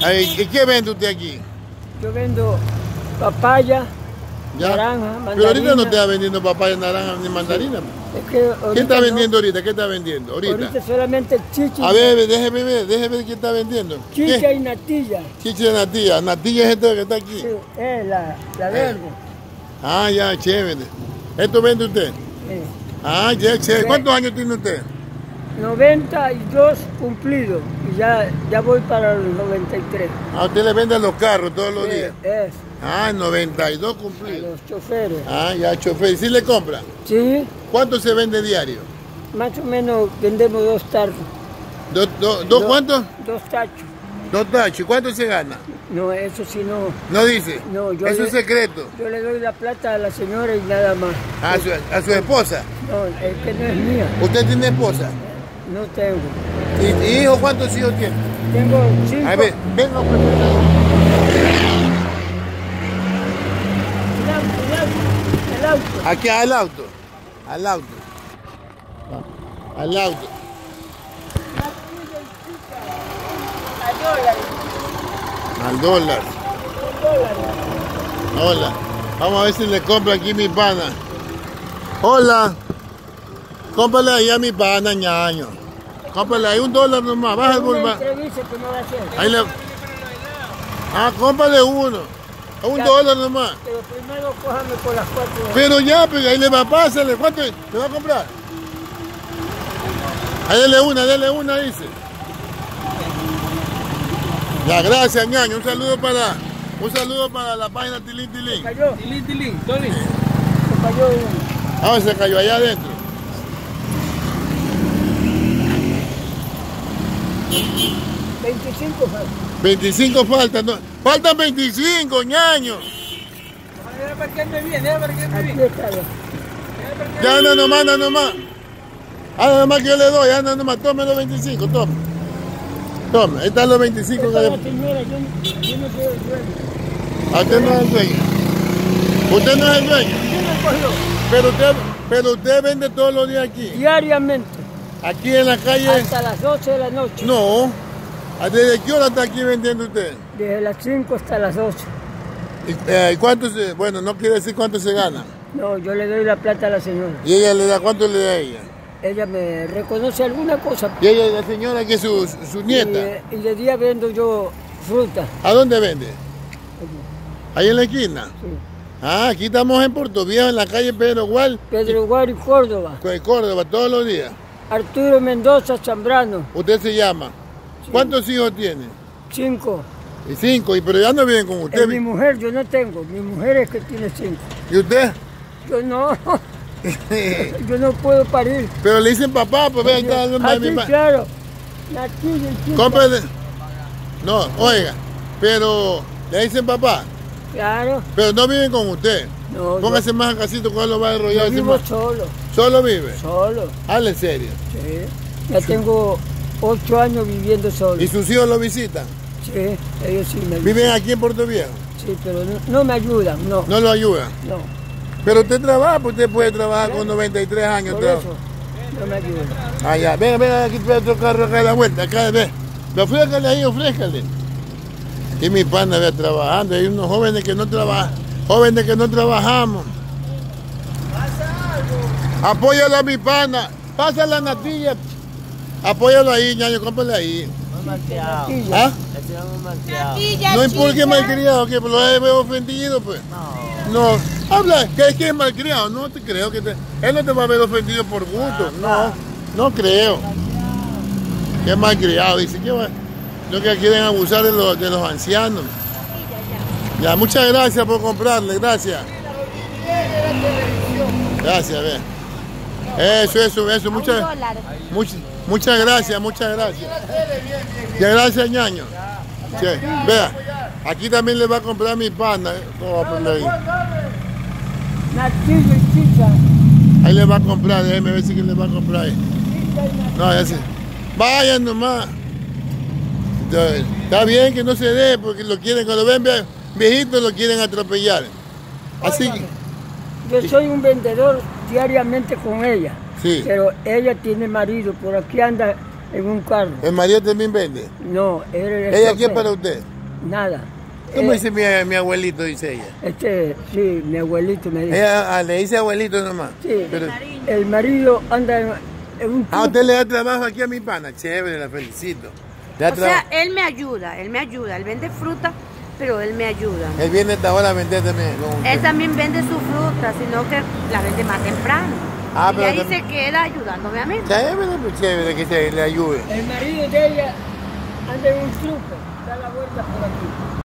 ¿Y qué vende usted aquí? Yo vendo papaya, Ya. naranja, mandarina. Pero ahorita no está vendiendo papaya, naranja ni mandarina. Es que ¿Qué está no. vendiendo ahorita? ¿Qué está vendiendo ahorita? Ahorita solamente chicha. A ver, déjeme ver, déjeme ver qué está vendiendo. Chicha ¿Qué? y natilla. Chicha de natilla. Natilla es esto que está aquí. Sí, es la, la verde. Ah, ya, chévere. ¿Esto vende usted? Sí. Ah, ya, chévere. ¿Cuántos años tiene usted? 92 cumplidos y ya, ya voy para los 93. A usted le venden los carros todos los Sí, días. es, Ah, 92 a cumplidos. los choferes. Ah, ya, chofer. ¿Sí le compra? Sí, ¿Cuánto se vende diario? más o menos vendemos dos tarros. ¿Dos, Do- cuántos? Dos tachos. Dos tachos. ¿Cuánto se gana? No, eso sí no. No dice. No, yo es un le- secreto. Yo le doy la plata a la señora y nada más. A su, a su esposa. No, es que no es mía. ¿Usted tiene esposa? No tengo. ¿Y, y hijo cuántos hijos tiene? Tengo cinco. A ver, venga pues. El auto, el auto. Aquí al auto. Al auto. Al auto. A dólares, Al dólar. Hola. Vamos a ver si le compra aquí mi pana. Hola. Cómprale ahí a mi pana, ñaño. Cómprale ahí un dólar nomás. Baja el hacer. Ahí le... Ah, cómprale uno. A un Ya. dólar nomás. Pero primero cójame por las cuatro. Pero ya, pues ahí le va a pasarle. ¿Cuánto le va a comprar? Ahí dele una, dele una, dice. Ya, gracias, ñaño. Un saludo para, un saludo para la página Tilín Tilín. Cayó, Tilín, tilín, Tony. se cayó uno. Ah, se cayó allá adentro. 25 falta. 25 faltan. no. Faltan 25, ñaño. Ya. Anda nomás, anda nomás. Anda nomás que yo le doy, anda nomás. Tome los 25, tome. Tome, ahí están los 25 que le... señora, yo, yo no soy el dueño. Ah, Usted no es el dueño. Usted no es el dueño. Yo no cogió Pero usted, pero usted vende todos los días aquí. diariamente Aquí en la calle. hasta las 12 de la noche. No. ¿Desde qué hora está aquí vendiendo usted? Desde las 5 hasta las 8. ¿Y, eh, cuánto se, bueno, no quiere decir cuánto se gana. No, yo le doy la plata a la señora. ¿Y ella le da cuánto le da a ella? Ella me reconoce alguna cosa. Y ella, la señora que es su, su nieta. Y, y de día vendo yo fruta. ¿A dónde vende? Ahí en la esquina. Sí. Ah, aquí estamos en Puerto Viejo, en la calle Pedro Gual, Pedro Guari, Córdoba. en Córdoba, todos los días. Arturo Mendoza Zambrano. Usted se llama. ¿Cuántos hijos tiene? Cinco. Y cinco, y pero ya no viven con Es usted. mi mujer, yo no tengo. Mi mujer es que tiene cinco. ¿Y usted? Yo no. yo no puedo parir. pero le dicen papá, pues ve ahí está de mi pa- claro. Cómprele. No, oiga, pero le dicen papá, Claro. pero no viven con usted. No, yo- Póngase más casito cuando lo va a yo desarrollar. ese vivo más. solo. Solo vive. Solo. Hable en serio. Sí. Ya tengo ocho años viviendo solo. ¿Y sus hijos lo visitan? Sí, ellos sí me ayudan. ¿Viven aquí en Puerto Viejo? Sí, pero no, no me ayudan, no. No lo ayudan. No. Pero usted trabaja, pues usted puede trabajar con 93 años. Por eso no me ayudan. Ah, ya. Venga, venga, aquí trae otro carro acá a la vuelta. Acá, ve. Ofrécale ahí, ofrécale. Y mi pana ve trabajando. Hay unos jóvenes que no trabajan. Jóvenes que no trabajamos. Apóyalo a mi pana. Pasa la natilla. Apóyalo ahí, ñaño, cómprale ahí. ¿Ah? No importa que chica. malcriado, que lo he ofendido, pues. No. Habla, que es que es malcriado. No te creo que te. Él no te va a ver ofendido por gusto. No, no creo. Que es malcriado. Dice que va. Lo que quieren abusar de los, de los ancianos. Ya, muchas gracias por comprarle, gracias. Gracias, ve. Eso, eso, eso, muchas, muchas, muchas gracias, muchas gracias. Ya, gracias, ñaño. Sí, vea, aquí también le va a comprar mi pana. ¿eh? ¿Cómo va a poner ahí? Natilla y chicha. Ahí le va a comprar, déjeme ver si que le va a comprar ahí. No, ya sé. Vayan nomás. Entonces, Está bien que no se dé, porque lo quieren, cuando ven vie- viejitos lo quieren atropellar. Así que, Yo soy un vendedor diariamente con ella. Sí. Pero ella tiene marido, por aquí anda en un carro. ¿El marido también vende? No, era el ¿Ella quién chofer. para usted? Nada. ¿Cómo Eh, dice mi, mi abuelito, dice ella? Este, sí, mi abuelito me dijo. Ella ah, le dice abuelito nomás. Sí. Pero- El marido anda en, en un ah, truco. usted le da trabajo aquí a mi pana. Chévere, la felicito. O sea, él me ayuda, él me ayuda. Él vende fruta, pero él me ayuda. Él viene hasta ahora a vender también. Él también vende su fruta, sino que la vende más temprano. Ah, y pero ahí tam- se queda ayudándome a mí. Chévere, pues chévere que se le ayude. El marido de ella anda en un truco. Da la vuelta por aquí.